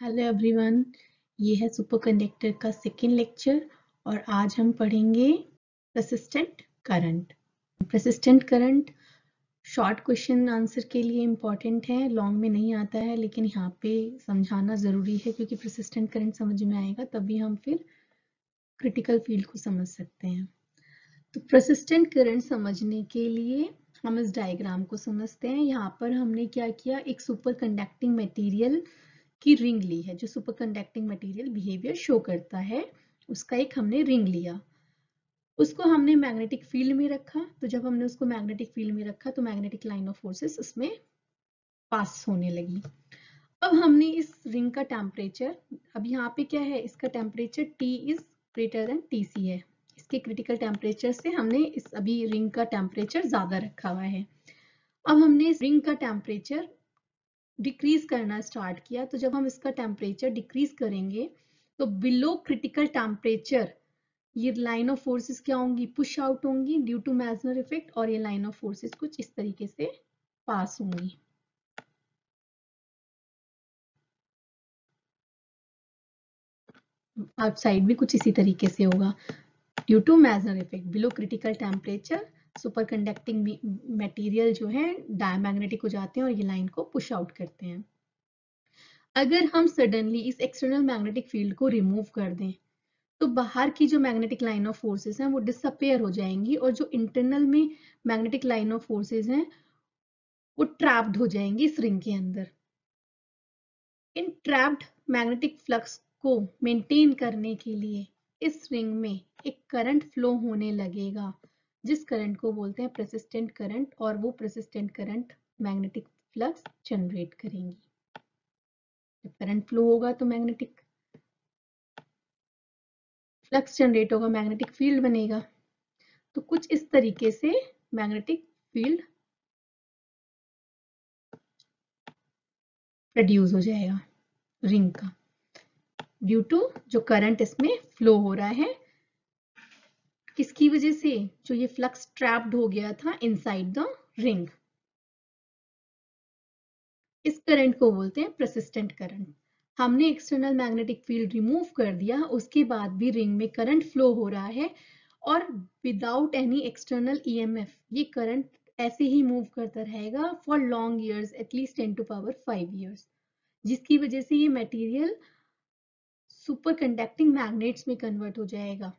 Hello everyone ये है super conductor का सेकेंड लेक्चर और आज हम पढ़ेंगे persistent current persistent current short question answer के लिए इंपॉर्टेंट है लॉन्ग में नहीं आता है, लेकिन यहाँ पे समझाना ज़रूरी है क्योंकि प्रसिस्टेंट करंट समझ में आएगा, तभी हम फिर क्रिटिकल फ़ील्ड को समझ सकते हैं। तो प्रसिस्टेंट करंट समझने के लिए हम इस डायग्राम को समझते हैं। यहाँ पर हमने क्या किया? एक सुपर कंडक्टिंग मटेरियल की रिंग ली है, जो superconducting material behaviour show करता है, उसका एक हमने रिंग लिया। उसको हमने मैग्नेटिक फ़ील्ड में रखा तो जब हमने उसको मैग्नेटिक फ़ील्ड में रखा तो मैग्नेटिक लाइन ऑफ़ फोर्सेस उसमें पास होने लगी। अब हमने इस रिंग का टेम्परेचर, अब यहाँ पे क्या है, इसका temperature T is greater than TC है। इसके क्रिटिकल टेम्परेचर से हमने इस अभी रिंग का टेम्परेचर ज़्यादा रखा हुआ है। अब हमने इस रिंग का टेम्परेचर डिक्रीज करना स्टार्ट किया तो जब हम इसका टेम्परेचर डिक्रीज करेंगे तो बिलो क्रिटिकल टेम्परेचर ये लाइन ऑफ़ फोर्सेस क्या होंगी? पुश आउट होंगी ड्यू टू मैजनर इफ़ेक्ट और ये लाइन ऑफ़ फोर्सेस कुछ इस तरीके से पास होंगी। आउटसाइड भी कुछ इसी तरीके से होगा। Due to Meissner effect below critical temperature superconducting material जो है डायमैग्नेटिक हो जाते हैं और ये लाइन को पुश आउट करते हैं। अगर हम सडनली इस एक्सटर्नल मैग्नेटिक फ़ील्ड को रिमूव कर दें तो बाहर की जो मैग्नेटिक लाइन ऑफ़ फोर्सेस हैं, वो डिसअपेयर हो जाएँगी और जो इंटरनल में मैग्नेटिक लाइन ऑफ़ फोर्सेस हैं, वो ट्रैप्ड हो जाएँगी इस रिंग के अंदर। इन ट्रैप्ड मैग्नेटिक फ्लक्स को मेंटेन करने के लिए इस रिंग में एक करंट फ्लो होने लगेगा। जिस करंट को बोलते हैं प्रेसिस्टेंट करंट और वो persistent current magnetic flux generate करेंगी। जब करंट फ्लो होगा तो मैग्नेटिक फ्लक्स जनरेट होगा मैग्नेटिक फ़ील्ड बनेगा। तो कुछ इस तरीके से मैग्नेटिक फ़ील्ड प्रोड्यूस हो जाएगा रिंग का। ड्यू टू जो करंट इसमें फ्लो हो रहा है किसकी वजह से? जो ये फ्लक्स ट्रैप्ड हो गया था इनसाइड द रिंग इस करंट को बोलते हैं प्रसिस्टेंट करंट हमने एक्सटर्नल मैग्नेटिक फ़ील्ड रिमूव कर दिया, उसके बाद भी रिंग में करंट फ्लो हो रहा है और विदाउट एनी एक्सटर्नल ईएमएफ ये करंट ऐसे ही मूव करता रहेगा for long years at least ten to power five years जिसकी वजह से ये मटेरियल सुपर कंडक्टिंग मैग्नेट्स में कन्वर्ट हो जाएगा।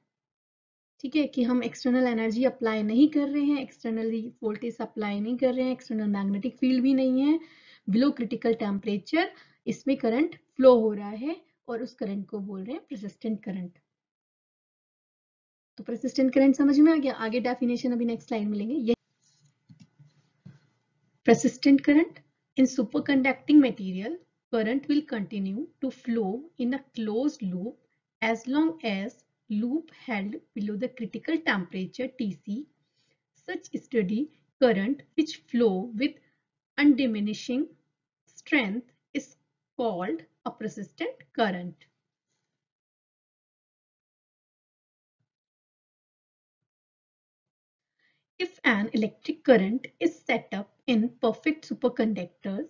ठीक है, कि हम एक्सटर्नल एनर्जी अप्लाई नहीं कर रहे हैं एक्सटर्नली वोल्टेज अप्लाई नहीं कर रहे हैं एक्सटर्नल मैग्नेटिक फ़ील्ड भी नहीं है बिलो क्रिटिकल टेम्परेचर इसमें करंट फ्लो हो रहा है और उस करंट को बोल रहे हैं प्रेसिस्टेंट करंट तो प्रेसिस्टेंट करंट समझ में आ गया? आगे डेफिनेशन अभी नेक्स्ट स्लाइड में लेंगे। ये persistent current in superconducting material, current will continue to flow in a closed loop as long as loop held below the critical temperature Tc, such steady current which flow with undiminishing strength is called a persistent current. If an electric current is set up in perfect superconductors,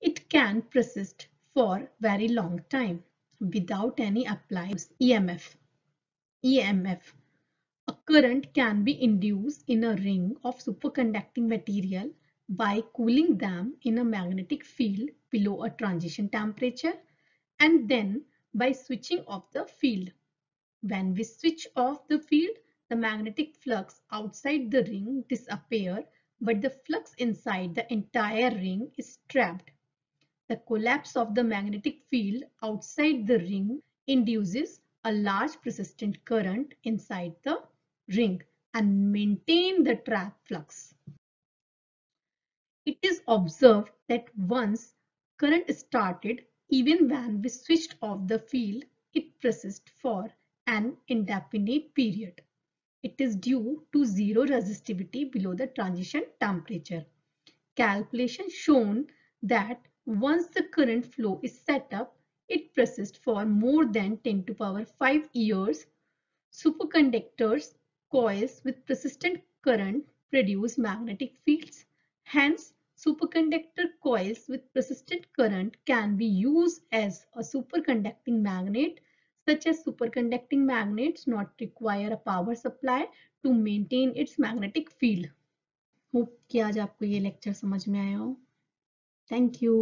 it can persist for very long time without any applied EMF. EMF. A current can be induced in a ring of superconducting material by cooling them in a magnetic field below a transition temperature and then by switching off the field. When we switch off the field, the magnetic flux outside the ring disappear but the flux inside the entire ring is trapped. The collapse of the magnetic field outside the ring induces a large persistent current inside the ring and maintain the trap flux. It is observed that once current started, even when we switched off the field, it persists for an indefinite period. It is due to zero resistivity below the transition temperature. Calculation shown that once the current flow is set up, it persists for more than 10 to power 5 years. Superconductors coils with persistent current produce magnetic fields. Hence, Superconductor coils with persistent current can be used as a superconducting magnet such as superconducting magnets not require a power supply to maintain its magnetic field. Hope कि आज आपको ये lecture समझ में आया हो thank you